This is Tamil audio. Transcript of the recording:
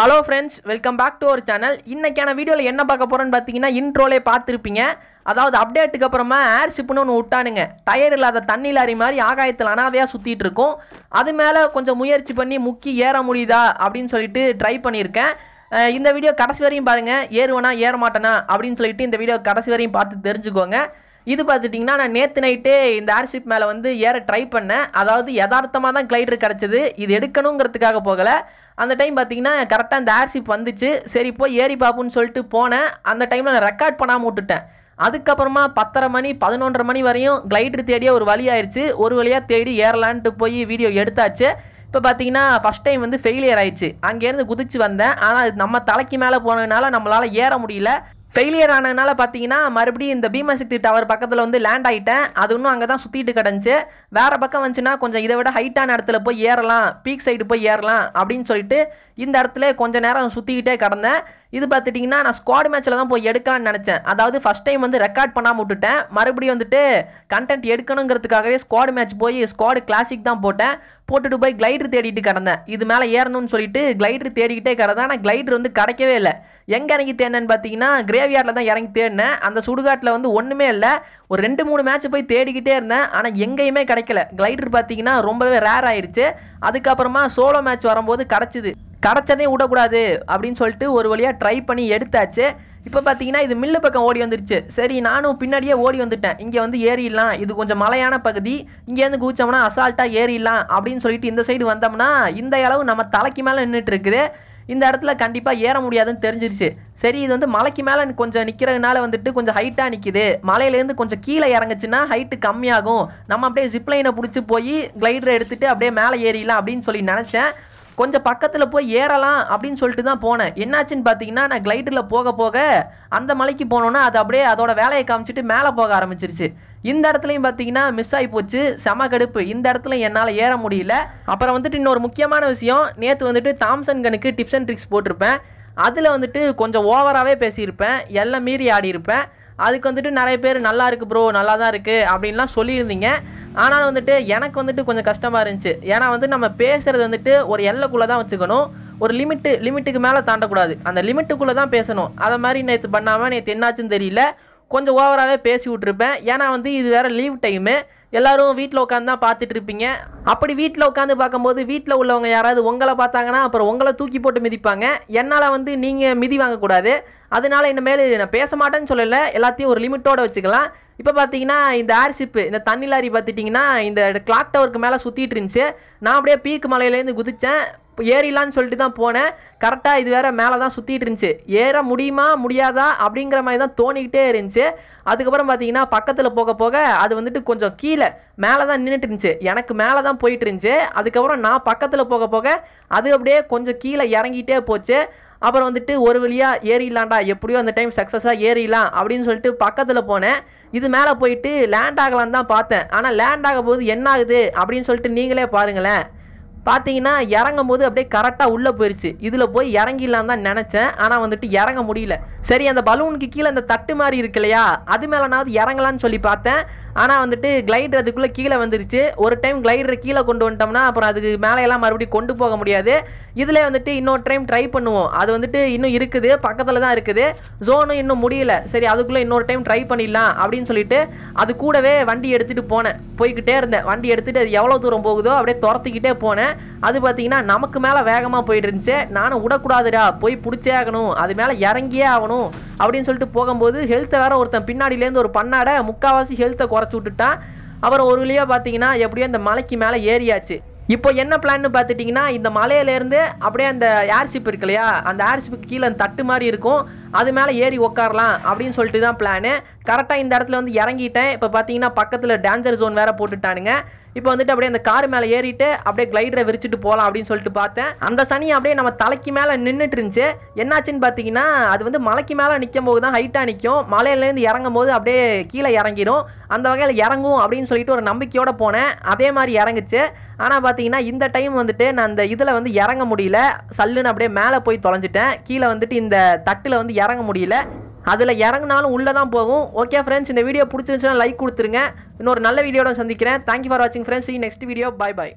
Hello friends welcome back to our channel இன்றைக்கான வீடியோவில் என்ன பார்க்க போகிறோன்னு பார்த்தீங்கன்னா இன்ட்ரோலே பார்த்துருப்பீங்க. அதாவது அப்டேட்டுக்கு அப்புறமா ஏர் ஷிப்னு ஒன்று விட்டானுங்க. டயர் இல்லாத தண்ணி லாரி மாதிரி ஆகாயத்தில் அனாதையாக சுற்றிட்டு இருக்கும். அது மேலே கொஞ்சம் முயற்சி பண்ணி முக்கி ஏற முடியுதா அப்படின்னு சொல்லிட்டு ட்ரை பண்ணியிருக்கேன். இந்த வீடியோ கடைசி வரையும் பாருங்கள் ஏறுவேனா ஏற மாட்டேனா அப்படின்னு சொல்லிட்டு இந்த வீடியோ கடைசி வரையும் பார்த்து தெரிஞ்சுக்கோங்க. இது பார்த்துட்டிங்கன்னா நான் நேற்று நைட்டே இந்த ஏர்ஷிப் மேலே வந்து ஏற ட்ரை பண்ணேன். அதாவது யதார்த்தமாக தான் கிளைடர் கிடச்சிது. இது எடுக்கணுங்கிறதுக்காக போகலை. அந்த டைம் பார்த்தீங்கன்னா கரெக்டாக இந்த ஏர்ஷிப் வந்துச்சு. சரி போய் ஏறி பார்ப்போம்னு சொல்லிட்டு போனேன். அந்த டைமில் நான் ரெக்கார்ட் பண்ணாமல் விட்டுட்டேன். அதுக்கப்புறமா பத்தரை மணி பதினொன்றரை மணி வரையும் கிளைடர் தேடிய ஒரு வழி ஆயிடுச்சு ஒரு வழியாக தேடி ஏறலான்ட்டு போய் வீடியோ எடுத்தாச்சு. இப்போ பார்த்தீங்கன்னா ஃபஸ்ட் டைம் வந்து ஃபெயிலியர் ஆயிடுச்சு. அங்கேருந்து குதிச்சு வந்தேன். ஆனால் நம்ம தலைக்கு மேலே போனதுனால நம்மளால் ஏற முடியல. ஃபெயிலியர் ஆனதுனால பார்த்தீங்கன்னா மறுபடியும் இந்த பீமசக்தி டவர் பக்கத்தில் வந்து லேண்ட் ஆகிட்டேன் அது இன்னும் அங்கே தான் சுற்றிட்டு கிடந்துச்சு. வேறு பக்கம் வந்துச்சுன்னா கொஞ்சம் இதை விட ஹைட்டான இடத்துல போய் ஏறலாம். பீக் சைடு போய் ஏறலாம் அப்படின்னு சொல்லிட்டு இந்த இடத்துல கொஞ்ச நேரம் சுற்றிக்கிட்டே கிடந்தேன். இது பார்த்துட்டிங்கன்னா நான் ஸ்குவாட் மேட்ச்சில் தான் போய் எடுக்கலாம்னு நினச்சேன். அதாவது ஃபஸ்ட் டைம் வந்து ரெக்கார்ட் பண்ணாமல் விட்டுட்டேன். மறுபடியும் வந்துட்டு கண்டென்ட் எடுக்கணுங்கிறதுக்காகவே ஸ்குவாட் மேட்ச் போய் ஸ்குவாடு கிளாசிக் தான் போட்டேன். போட்டுட்டு போய் கிளைடர் தேடிட்டு கிடந்தேன். இது மேலே ஏறணும்னு சொல்லிட்டு கிளைடர் தேடிக்கிட்டே கிடந்தேன். ஆனால் கிளைடர் வந்து கிடைக்கவே இல்லை. எங்கே இறங்கி தேடினேன்னு பார்த்தீங்கன்னா கிரேவியார்டில் தான் இறங்கி தேடினேன். அந்த சுடுகாட்டில் வந்து ஒன்றுமே இல்லை. ஒரு ரெண்டு மூணு மேட்ச் போய் தேடிக்கிட்டே இருந்தேன். ஆனால் எங்கேயுமே கிடைக்கல. கிளைடர் பார்த்தீங்கன்னா ரொம்பவே ரேர் ஆயிடுச்சு அதுக்கப்புறமா சோலோ மேட்ச் வரும்போது கிடச்சிது. கிடச்சதே விடக்கூடாது அப்படின்னு சொல்லிட்டு ஒரு வழியாக ட்ரை பண்ணி எடுத்தாச்சு. இப்போ பார்த்தீங்கன்னா இது மில்லு பக்கம் ஓடி வந்துருச்சு. சரி நானும் பின்னாடியே ஓடி வந்துட்டேன். இங்கே வந்து ஏறிடலாம். இது கொஞ்சம் மலையான பகுதி. இங்கேருந்து குதிச்சோம்னா அசால்ட்டாக ஏறிடலாம் அப்படின்னு சொல்லிட்டு இந்த சைடு வந்தோம்னா இந்த அளவு நம்ம தலைக்கு மேலே நின்றுட்டு இருக்குது இந்த இடத்துல கண்டிப்பாக ஏற முடியாதுன்னு தெரிஞ்சிருச்சு. சரி இது வந்து மலைக்கு மேலே கொஞ்சம் நிற்கிறதுனால வந்துட்டு கொஞ்சம் ஹைட்டாக நிற்கிது மலையிலேருந்து கொஞ்சம் கீழே இறங்குச்சுன்னா ஹைட்டு கம்மியாகும். நம்ம அப்படியே ஜிப்லைனை பிடிச்சி போய் கிளைடரை எடுத்துகிட்டு அப்படியே மேலே ஏறிடலாம் அப்படின்னு சொல்லி நினச்சேன். கொஞ்சம் பக்கத்தில் போய் ஏறலாம் அப்படின்னு சொல்லிட்டு தான் போனேன். என்னாச்சுன்னு பார்த்தீங்கன்னா நான் கிளைடரில் போக போக அந்த மலைக்கு போனோன்னா அது அப்படியே அதோட வேலையை காமிச்சிட்டு மேலே போக ஆரம்பிச்சிருச்சு. இந்த இடத்துலையும் பார்த்தீங்கன்னா மிஸ் ஆகி போச்சு. செம கடுப்பு. இந்த இடத்துல என்னால் ஏற முடியல. அப்புறம் வந்துட்டு இன்னொரு முக்கியமான விஷயம் நேற்று வந்துட்டு தாம்சன் கனுக்கு டிப்ஸ் அண்ட் ட்ரிக்ஸ் போட்டிருப்பேன். அதில் வந்துட்டு கொஞ்சம் ஓவராகவே பேசியிருப்பேன். எல்லாம் மீறி ஆடியிருப்பேன். அதுக்கு வந்துட்டு நிறைய பேர் நல்லா இருக்குது ப்ரோ நல்லா தான் இருக்குது அப்படின்லாம் சொல்லியிருந்தீங்க. ஆனால் வந்துட்டு எனக்கு வந்துட்டு கொஞ்சம் கஷ்டமாக இருந்துச்சு. ஏன்னா வந்து நம்ம பேசுகிறது வந்துட்டு ஒரு எல்லைக்குள்ளே தான் வச்சுக்கணும். ஒரு லிமிட்டு லிமிட்டுக்கு மேலே தாண்டக்கூடாது. அந்த லிமிட்டுக்குள்ளே தான் பேசணும். அதை மாதிரி நேற்று பண்ணாமல் நேற்று என்னாச்சுன்னு தெரியல. கொஞ்சம் ஓவராகவே பேசி விட்ருப்பேன் ஏன்னா வந்து இது வேறு லீவ் டைமு எல்லாரும் வீட்டில் உட்காந்து தான் பார்த்துட்டு இருப்பீங்க. அப்படி வீட்டில் உட்காந்து பார்க்கும்போது வீட்டில் உள்ளவங்க யாராவது உங்களை பார்த்தாங்கன்னா அப்புறம் உங்களை தூக்கி போட்டு மிதிப்பாங்க. என்னால் வந்து நீங்கள் மிதி வாங்கக்கூடாது. அதனால இனிமேல் நான் பேச மாட்டேன்னு சொல்லலை. எல்லாத்தையும் ஒரு லிமிட்டோடு வச்சுக்கலாம். இப்போ பார்த்தீங்கன்னா இந்த ஏர்ஷிப்பு இந்த தண்ணி லாரி பார்த்துட்டிங்கன்னா இந்த கிளாக் டவருக்கு மேலே சுற்றிட்டு இருந்துச்சு. நான் அப்படியே பீக்கு மலையிலேருந்து குதித்தேன் ஏறிலான்னு ஏறிடலான்னு சொல்லிட்டு தான் போனேன். கரெக்டாக இது வேற மேலே தான் சுற்றிட்டு இருந்துச்சு. ஏற முடியுமா முடியாதா அப்படிங்கிற மாதிரி தான் தோணிக்கிட்டே இருந்துச்சு. அதுக்கப்புறம் பார்த்தீங்கன்னா பக்கத்தில் போக போக அது வந்துட்டு கொஞ்சம் கீழே மேலே தான் நின்றுட்டு இருந்துச்சு. எனக்கு மேலே தான் போயிட்டு இருந்துச்சு. அதுக்கப்புறம் நான் பக்கத்தில் போக போக அது அப்படியே கொஞ்சம் கீழே இறங்கிட்டே போச்சு. அப்புறம் வந்துட்டு ஒரு வழியாக ஏறிடலாம்டா எப்படியோ அந்த டைம் சக்ஸஸாக ஏறிடலாம் அப்படின்னு சொல்லிட்டு பக்கத்தில் போனேன். இது மேலே போயிட்டு லேண்ட் ஆகலான்னு தான் பார்த்தேன். ஆனால் லேண்ட் ஆக போது என்ன ஆகுது அப்படின்னு சொல்லிட்டு நீங்களே பாருங்களேன். பார்த்தீங்கன்னா இறங்கும் போது அப்படியே கரெக்டாக உள்ளே போயிடுச்சு இதில் போய் இறங்கிடலாம் தான் நினச்சேன். ஆனால் வந்துட்டு இறங்க முடியல. சரி அந்த பலூனுக்கு கீழே அந்த தட்டு மாதிரி இருக்கு இல்லையா அது மேலேனாவது இறங்கலான்னு சொல்லி பார்த்தேன். ஆனால் வந்துட்டு கிளைடர் அதுக்குள்ளே கீழே வந்துருச்சு. ஒரு டைம் கிளைடரை கீழே கொண்டு வந்துட்டோம்னா அப்புறம் அதுக்கு மேலே எல்லாம் மறுபடியும் கொண்டு போக முடியாது. இதில் வந்துட்டு இன்னொரு டைம் ட்ரை பண்ணுவோம். அது வந்துட்டு இன்னும் இருக்குது. பக்கத்தில் தான் இருக்குது. ஜோனும் இன்னும் முடியல. சரி அதுக்குள்ளே இன்னொரு டைம் ட்ரை பண்ணிடலாம் அப்படின்னு சொல்லிட்டு அது கூடவே வண்டி எடுத்துகிட்டு போனேன். போய்கிட்டே இருந்தேன். வண்டி எடுத்துகிட்டு அது எவ்வளோ தூரம் போகுதோ அப்படியே துரத்துக்கிட்டே போனேன். அது பார்த்தீங்கன்னா நமக்கு மேலே வேகமாக போயிட்டு இருந்துச்சு நானும் விடக்கூடாதுடா போய் பிடிச்சே ஆகணும். அது மேலே இறங்கியே ஆகணும். அப்படின்னு சொல்லிட்டு போகும்போது ஹெல்த்தை வேற ஒருத்தன் பின்னாடியிலேருந்து ஒரு பண்ணாட முக்கால்வாசி ஹெல்த்தை குறைச்சி விட்டுட்டான் அப்புறம் ஒரு வழியாக பார்த்தீங்கன்னா எப்படியோ இந்த மலைக்கு மேலே ஏறியாச்சு. இப்போ என்ன பிளான்னு பார்த்துட்டிங்கன்னா இந்த மலையிலேருந்து அப்படியே அந்த ஏர்ஷிப் இருக்கு இல்லையா? அந்த ஏர்ஷிப்புக்கு கீழே அந்த தட்டு மாதிரி இருக்கும். அது மேலே ஏறி உட்காரலாம் அப்படின்னு சொல்லிட்டு தான் பிளானு கரெக்டாக இந்த இடத்துல வந்து இறங்கிட்டேன். இப்போ பார்த்தீங்கன்னா பக்கத்தில் டேஞ்சர் ஜோன் வேற போட்டுட்டானுங்க. இப்போ வந்துட்டு அப்படியே அந்த கார் மேலே ஏறிட்டு அப்படியே கிளைடரை விரிச்சிட்டு போகலாம் அப்படின்னு சொல்லிட்டு பார்த்தேன். அந்த சனி அப்படியே நம்ம தலைக்கு மேலே நின்றுட்டு இருந்துச்சு. என்னாச்சுன்னு பார்த்தீங்கன்னா அது வந்து மலைக்கு மேலே நிற்கும் போது தான் ஹைட்டாக நிற்கும் மலையிலேருந்து இறங்கும் போது அப்படியே கீழே இறங்கிடும் அந்த வகையில் இறங்கும் அப்படின்னு சொல்லிட்டு ஒரு நம்பிக்கையோடு போனேன். அதே மாதிரி இறங்குச்சு. ஆனால் பார்த்தீங்கன்னா இந்த டைம் வந்துட்டு நான் அந்த இதில் வந்து இறங்க முடியல. சல்லுன்னு அப்படியே மேலே போய் தொலைஞ்சிட்டேன். கீழே வந்துட்டு இந்த தட்டில் வந்து இறங்க முடியல. அதில் இறங்குனாலும் உள்ளே தான் போகும். ஓகே ஃப்ரெண்ட்ஸ் இந்த வீடியோ பிடிச்சிருந்துச்சுன்னா லைக் கொடுத்துருங்க. இன்னொரு நல்ல வீடியோட சந்திக்கிறேன். தேங்க்யூ ஃபார் வாட்சிங் friends next video bye bye